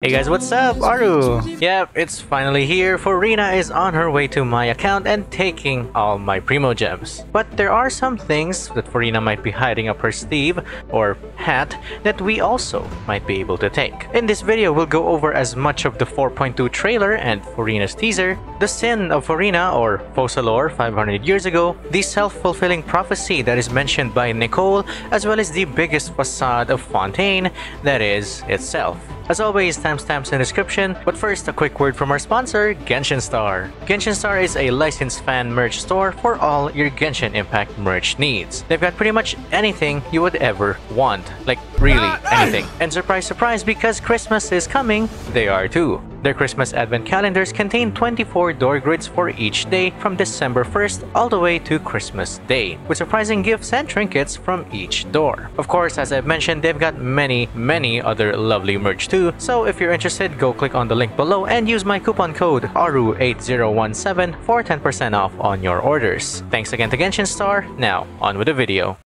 Hey guys, what's up? Aru! Yep, it's finally here. Furina is on her way to my account and taking all my Primo gems. But there are some things that Furina might be hiding up her sleeve or hat that we also might be able to take. In this video, we'll go over as much of the 4.2 trailer and Furina's teaser, the sin of Furina or Focalors 500 years ago, the self-fulfilling prophecy that is mentioned by Nicole, as well as the biggest facade of Fontaine, that is, itself. As always, timestamps in the description, but first a quick word from our sponsor, Genshin Star. Genshin Star is a licensed fan merch store for all your Genshin Impact merch needs. They've got pretty much anything you would ever want, like really ah, anything. And surprise surprise, because Christmas is coming, they are too. Their Christmas advent calendars contain 24 door grids for each day from December 1st all the way to Christmas Day, with surprising gifts and trinkets from each door. Of course, as I've mentioned, they've got many, many other lovely merch too, so if you're interested, go click on the link below and use my coupon code ARU8017 for 10% off on your orders. Thanks again to Genshin Star, now on with the video.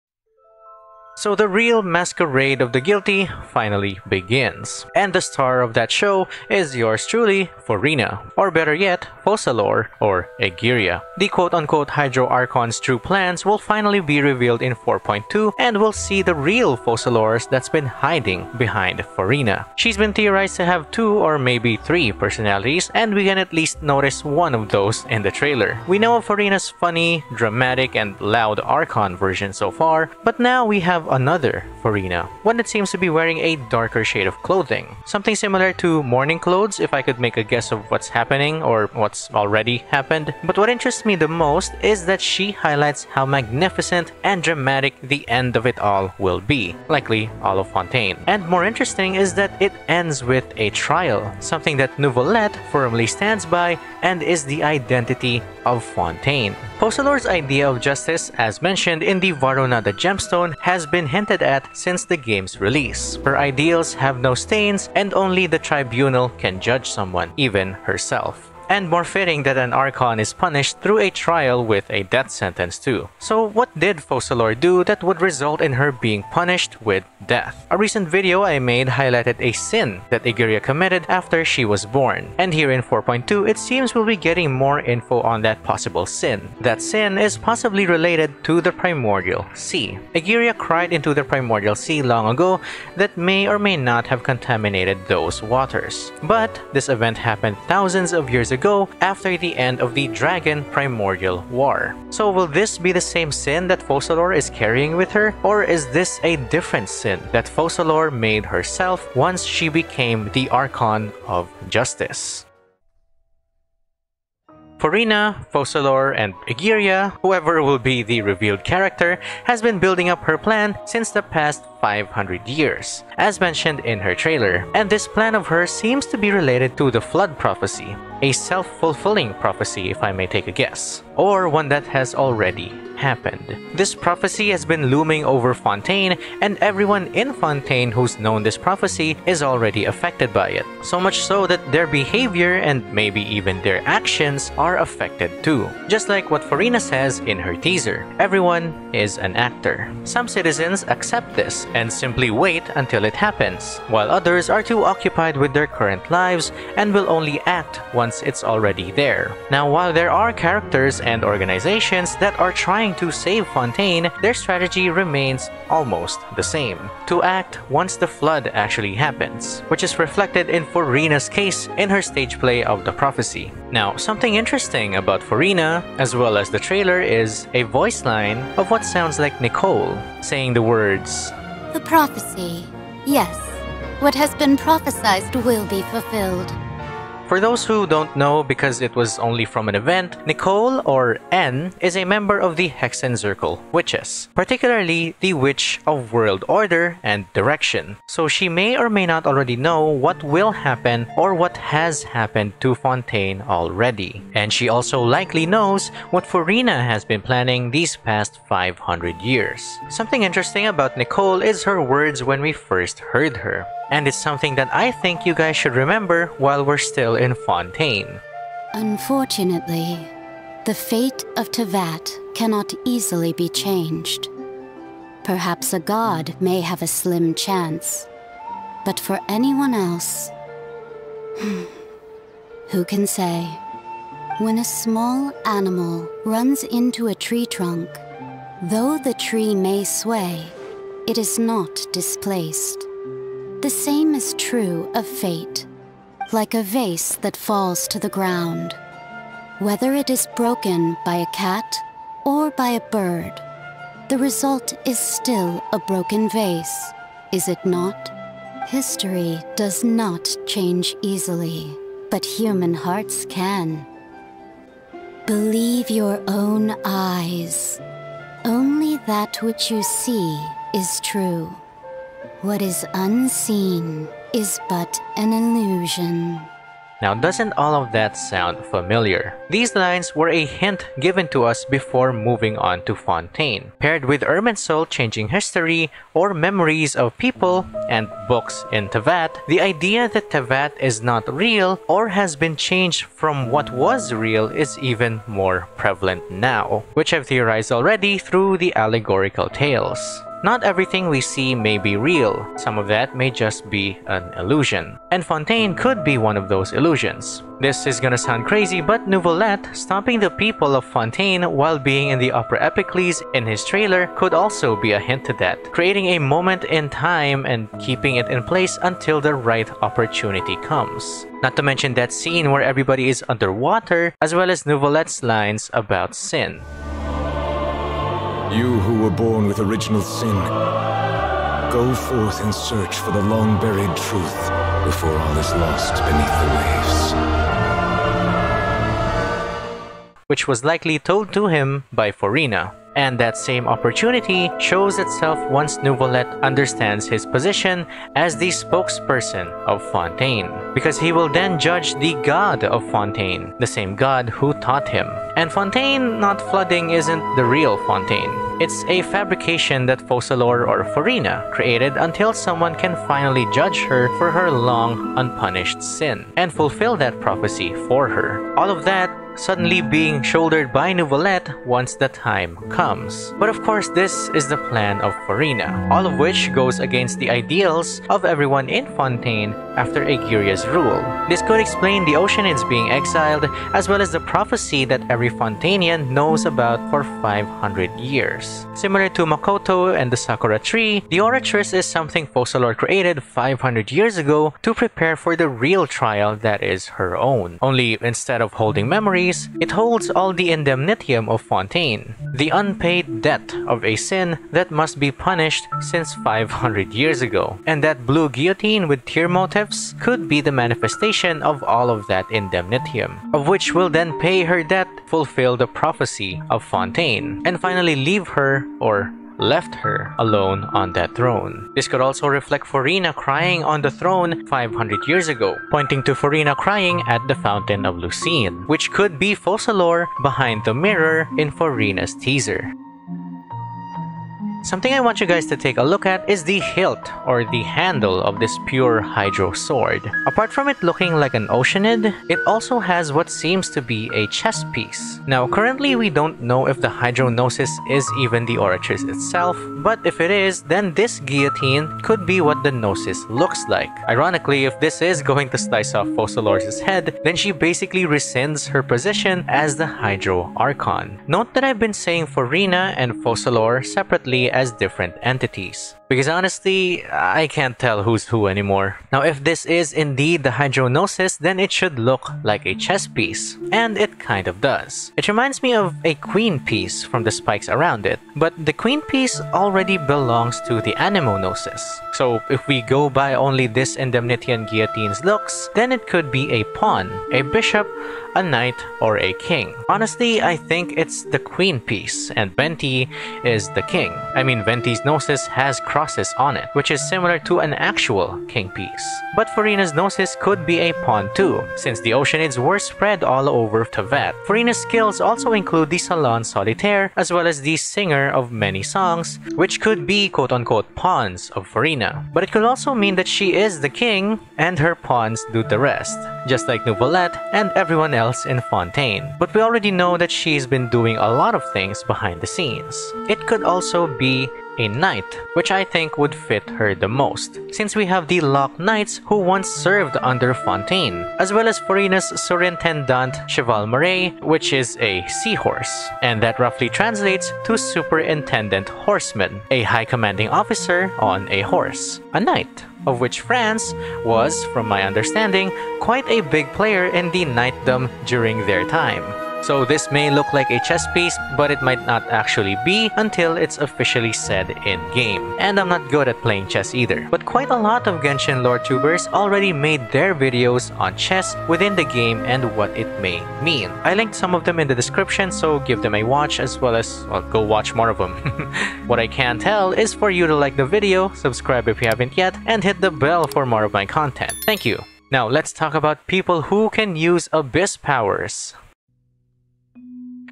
So the real masquerade of the guilty finally begins. And the star of that show is yours truly, Furina. Or better yet, Focalors or Egeria. The quote-unquote Hydro Archon's true plans will finally be revealed in 4.2 and we'll see the real Focalors that's been hiding behind Furina. She's been theorized to have two or maybe three personalities and we can at least notice one of those in the trailer. We know of Furina's funny, dramatic, and loud Archon version so far, but now we have another Furina, one that seems to be wearing a darker shade of clothing. Something similar to mourning clothes if I could make a guess of what's happening or what's already happened. But what interests me the most is that she highlights how magnificent and dramatic the end of it all will be, likely all of Fontaine. And more interesting is that it ends with a trial, something that Neuvillette firmly stands by and is the identity of Fontaine. Focalors' idea of justice, as mentioned in the Varuna the Gemstone, has been hinted at since the game's release. Her ideals have no stains, and only the tribunal can judge someone, even herself and more fitting that an Archon is punished through a trial with a death sentence too. So what did Focalors do that would result in her being punished with death? A recent video I made highlighted a sin that Egeria committed after she was born, and here in 4.2 it seems we'll be getting more info on that possible sin. That sin is possibly related to the Primordial Sea. Egeria cried into the Primordial Sea long ago that may or may not have contaminated those waters. But this event happened thousands of years ago ago after the end of the Dragon Primordial War. So will this be the same sin that Focalors is carrying with her? Or is this a different sin that Focalors made herself once she became the Archon of Justice? Furina, Focalors, and Egeria, whoever will be the revealed character, has been building up her plan since the past 500 years, as mentioned in her trailer. And this plan of hers seems to be related to the Flood Prophecy, a self-fulfilling prophecy if I may take a guess, or one that has already happened. This prophecy has been looming over Fontaine, and everyone in Fontaine who's known this prophecy is already affected by it. So much so that their behavior and maybe even their actions are affected too. Just like what Furina says in her teaser, everyone is an actor. Some citizens accept this and simply wait until it happens, while others are too occupied with their current lives and will only act once it's already there. Now while there are characters and organizations that are trying to save Fontaine, their strategy remains almost the same. To act once the flood actually happens, which is reflected in Furina's case in her stage play of the prophecy. Now, something interesting about Furina, as well as the trailer, is a voice line of what sounds like Nicole, saying the words, The prophecy. Yes. What has been prophesied will be fulfilled. For those who don't know because it was only from an event, Nicole, or N, is a member of the Hexenzirkel Witches, particularly the Witch of World Order and Direction. So she may or may not already know what will happen or what has happened to Fontaine already. And she also likely knows what Furina has been planning these past 500 years. Something interesting about Nicole is her words when we first heard her and it's something that I think you guys should remember while we're still in Fontaine. Unfortunately, the fate of Teyvat cannot easily be changed. Perhaps a god may have a slim chance, but for anyone else, hmm, Who can say? When a small animal runs into a tree trunk, though the tree may sway, it is not displaced. The same is true of fate, like a vase that falls to the ground. Whether it is broken by a cat or by a bird, the result is still a broken vase, is it not? History does not change easily, but human hearts can. Believe your own eyes. Only that which you see is true. What is unseen is but an illusion. Now, doesn't all of that sound familiar? These lines were a hint given to us before moving on to Fontaine, paired with Irminsul changing history or memories of people and books in Teyvat. The idea that Teyvat is not real or has been changed from what was real is even more prevalent now, which I've theorized already through the allegorical tales. Not everything we see may be real, some of that may just be an illusion. And Fontaine could be one of those illusions. This is gonna sound crazy, but Neuvillette stopping the people of Fontaine while being in the Opera Epiclese in his trailer could also be a hint to that, creating a moment in time and keeping it in place until the right opportunity comes. Not to mention that scene where everybody is underwater, as well as Neuvillette's lines about sin. You who were born with original sin, go forth and search for the long buried truth before all is lost beneath the waves. Which was likely told to him by Furina. And that same opportunity shows itself once Neuvillette understands his position as the spokesperson of Fontaine, because he will then judge the god of Fontaine, the same god who taught him. And Fontaine not flooding isn't the real Fontaine. It's a fabrication that Focalors or Furina created until someone can finally judge her for her long unpunished sin and fulfill that prophecy for her. All of that suddenly being shouldered by Neuvillette once the time comes. But of course, this is the plan of Furina, all of which goes against the ideals of everyone in Fontaine after Egeria's rule. This could explain the Oceanids being exiled, as well as the prophecy that every Fontanian knows about for 500 years. Similar to Makoto and the Sakura tree, the Oratrice is something Focalors created 500 years ago to prepare for the real trial that is her own. Only instead of holding memories, it holds all the indemnitium of Fontaine, the unpaid debt of a sin that must be punished since 500 years ago. And that blue guillotine with tear could be the manifestation of all of that indemnitium, of which will then pay her debt, fulfill the prophecy of Fontaine, and finally leave her, or left her alone on that throne. This could also reflect Furina crying on the throne 500 years ago, pointing to Furina crying at the Fountain of Lucine, which could be Focalors behind the mirror in Furina's teaser. Something I want you guys to take a look at is the hilt or the handle of this pure Hydro sword. Apart from it looking like an Oceanid, it also has what seems to be a chess piece. Now currently we don't know if the Hydro Gnosis is even the Oratrice itself, but if it is, then this guillotine could be what the Gnosis looks like. Ironically, if this is going to slice off Focalors' head, then she basically rescinds her position as the Hydro Archon. Note that I've been saying Furina and Focalors separately as different entities. Because honestly, I can't tell who's who anymore. Now if this is indeed the Hydro Gnosis, then it should look like a chess piece. And it kind of does. It reminds me of a queen piece from the spikes around it. But the queen piece already belongs to the Anemo Gnosis. So if we go by only this Indemnitium guillotine's looks, then it could be a pawn, a bishop, a knight, or a king. Honestly, I think it's the queen piece, and Venti is the king. I mean, Venti's Gnosis has crosses on it, which is similar to an actual king piece. But Furina's Gnosis could be a pawn too, since the Oceanids were spread all over Teyvat. Furina's skills also include the Salon Solitaire, as well as the Singer of Many Songs, which could be quote-unquote pawns of Furina. But it could also mean that she is the king, and her pawns do the rest, just like Neuvillette and everyone else in Fontaine. But we already know that she's been doing a lot of things behind the scenes. It could also be a knight, which I think would fit her the most, since we have the Lock Knights who once served under Fontaine, as well as Furina's Surintendant Cheval Marais, which is a seahorse, and that roughly translates to Superintendent Horseman, a high commanding officer on a horse, a knight of which France was, from my understanding, quite a big player in the knightdom during their time. So this may look like a chess piece, but it might not actually be until it's officially said in-game. And I'm not good at playing chess either. But quite a lot of Genshin lore tubers already made their videos on chess within the game and what it may mean. I linked some of them in the description, so give them a watch as well as, well, go watch more of them. what I can tell is for you to like the video, subscribe if you haven't yet, and hit the bell for more of my content. Thank you. Now let's talk about people who can use Abyss powers.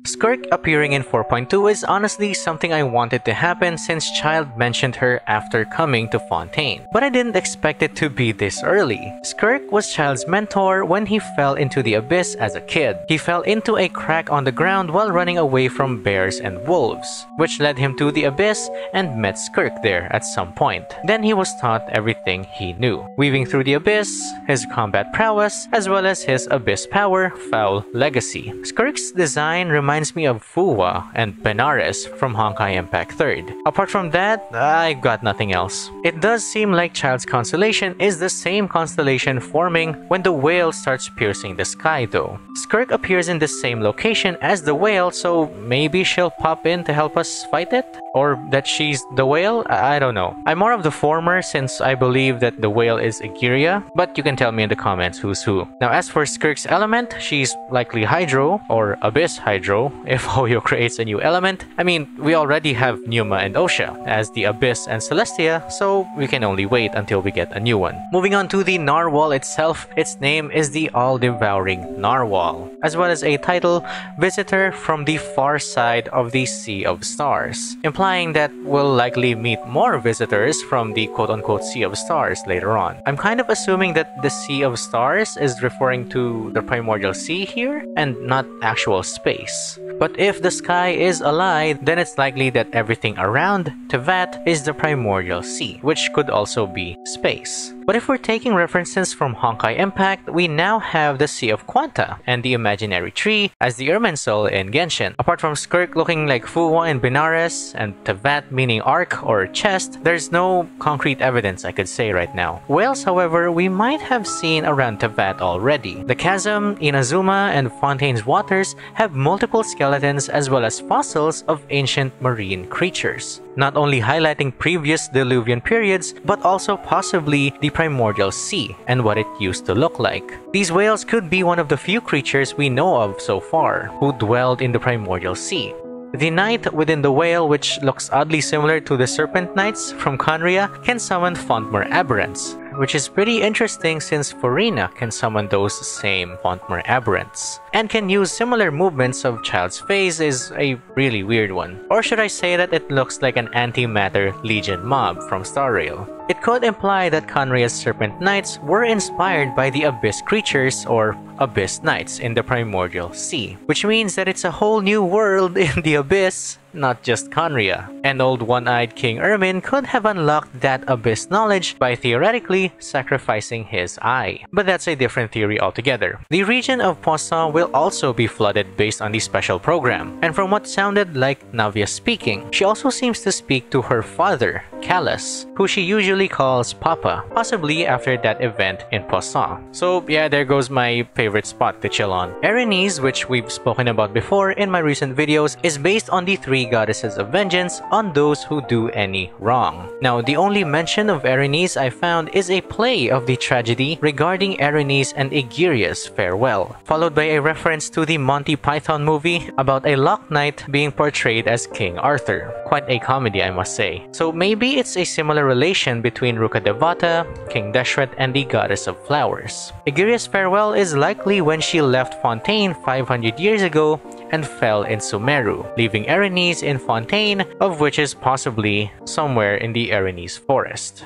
Skirk appearing in 4.2 is honestly something I wanted to happen since Childe mentioned her after coming to Fontaine. But I didn't expect it to be this early. Skirk was Childe's mentor when he fell into the abyss as a kid. He fell into a crack on the ground while running away from bears and wolves, which led him to the abyss and met Skirk there at some point. Then he was taught everything he knew, weaving through the abyss, his combat prowess, as well as his abyss power, Foul Legacy. Skirk's design reminds reminds me of Fu Hua and Benares from Honkai Impact 3rd. Apart from that, I've got nothing else. It does seem like Childe's constellation is the same constellation forming when the whale starts piercing the sky though. Skirk appears in the same location as the whale so maybe she'll pop in to help us fight it? Or that she's the whale? I don't know. I'm more of the former since I believe that the whale is Egeria, but you can tell me in the comments who's who. Now as for Skirk's element, she's likely Hydro or Abyss Hydro if Hoyo creates a new element. I mean, we already have Pneuma and Ousia as the Abyss and Celestia, so we can only wait until we get a new one. Moving on to the Narwhal itself, its name is the All-Devouring Narwhal, as well as a title, Visitor from the Far Side of the Sea of Stars, implying that we'll likely meet more visitors from the quote-unquote Sea of Stars later on. I'm kind of assuming that the Sea of Stars is referring to the Primordial Sea here, and not actual space. But if the sky is a lie, then it's likely that everything around Teyvat is the primordial sea, which could also be space. But if we're taking references from Honkai Impact, we now have the Sea of Quanta and the Imaginary Tree as the Irminsul in Genshin. Apart from Skirk looking like Fu Hua in Benares and Teyvat meaning ark or chest, there's no concrete evidence I could say right now. Whales, however, we might have seen around Teyvat already. The chasm, Inazuma, and Fontaine's waters have multiple skeletons as well as fossils of ancient marine creatures, not only highlighting previous Diluvian periods, but also possibly the primordial sea and what it used to look like. These whales could be one of the few creatures we know of so far who dwelled in the primordial sea. The knight within the whale, which looks oddly similar to the serpent knights from Khaenri'ah, can summon Fontemer aberrants, which is pretty interesting since Furina can summon those same Fontemer aberrants, and can use similar movements of Childe's Phase is a really weird one. Or should I say that it looks like an antimatter legion mob from Star Rail. It could imply that Khaenri'ah's Serpent Knights were inspired by the Abyss creatures or Abyss Knights in the Primordial Sea, which means that it's a whole new world in the Abyss not just Khaenri'ah. And old one-eyed King Irmin could have unlocked that abyss knowledge by theoretically sacrificing his eye. But that's a different theory altogether. The region of Poisson will also be flooded based on the special program, and from what sounded like Navia speaking, she also seems to speak to her father, Callas, who she usually calls Papa, possibly after that event in Poisson. So yeah, there goes my favorite spot to chill on. Erinys, which we've spoken about before in my recent videos, is based on the three three goddesses of vengeance on those who do any wrong. Now, the only mention of Erinys I found is a play of the tragedy regarding Erinys and Egeria's farewell, followed by a reference to the Monty Python movie about a Lock Knight being portrayed as King Arthur. Quite a comedy, I must say. So maybe it's a similar relation between Rukkhadevata, King Deshret, and the Goddess of Flowers. Egeria's farewell is likely when she left Fontaine 500 years ago and fell in Sumeru, leaving Erinys in Fontaine, of which is possibly somewhere in the Erinys forest.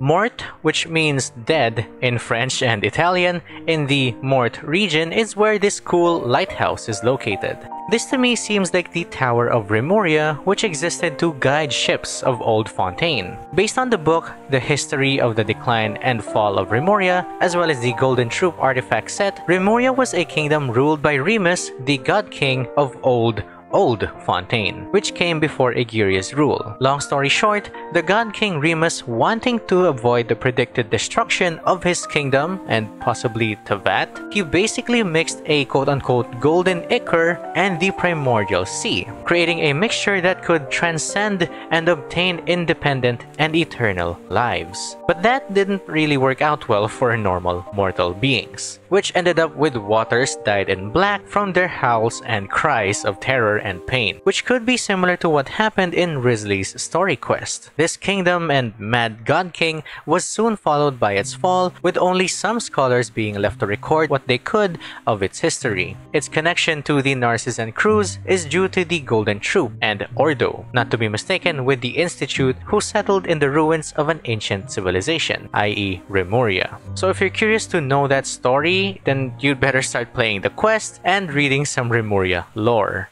Mort, which means dead in French and Italian, in the Mort region is where this cool lighthouse is located. This to me seems like the Tower of Remoria, which existed to guide ships of Old Fontaine. Based on the book, The History of the Decline and Fall of Remoria, as well as the Golden Troupe artifact set, Remoria was a kingdom ruled by Remus, the god king of Old Old Fontaine, which came before Egeria's rule. Long story short, the god king Remus wanting to avoid the predicted destruction of his kingdom and possibly Teyvat, he basically mixed a quote-unquote golden ichor and the primordial sea, creating a mixture that could transcend and obtain independent and eternal lives. But that didn't really work out well for normal mortal beings, which ended up with waters dyed in black from their howls and cries of terror and pain, which could be similar to what happened in Wriothesley's story quest. This kingdom and mad god king was soon followed by its fall, with only some scholars being left to record what they could of its history. Its connection to the Narzissenkreuz is due to the Golden Troupe and Ordo, not to be mistaken with the Institute who settled in the ruins of an ancient civilization, i.e. Remoria. So if you're curious to know that story, then you'd better start playing the quest and reading some Remoria lore.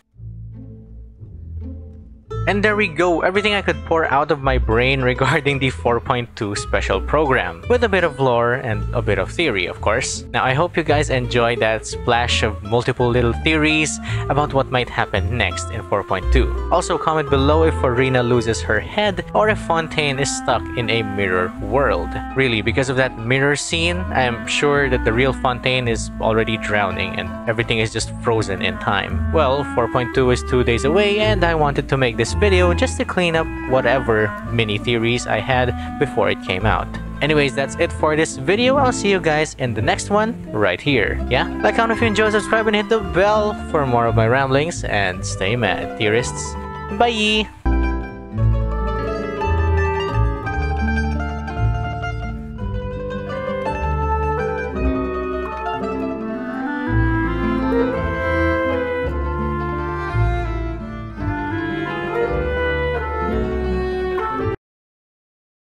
And there we go, everything I could pour out of my brain regarding the 4.2 special program, with a bit of lore and a bit of theory, of course. Now, I hope you guys enjoyed that splash of multiple little theories about what might happen next in 4.2. Also, comment below if Furina loses her head or if Fontaine is stuck in a mirror world. Really, because of that mirror scene, I am sure that the real Fontaine is already drowning and everything is just frozen in time. Well, 4.2 is two days away and I wanted to make this video just to clean up whatever mini theories I had before it came out. Anyways, that's it for this video. I'll see you guys in the next one right here. Yeah? Like, comment if you enjoy, subscribe, and hit the bell for more of my ramblings. And stay mad, theorists. Bye!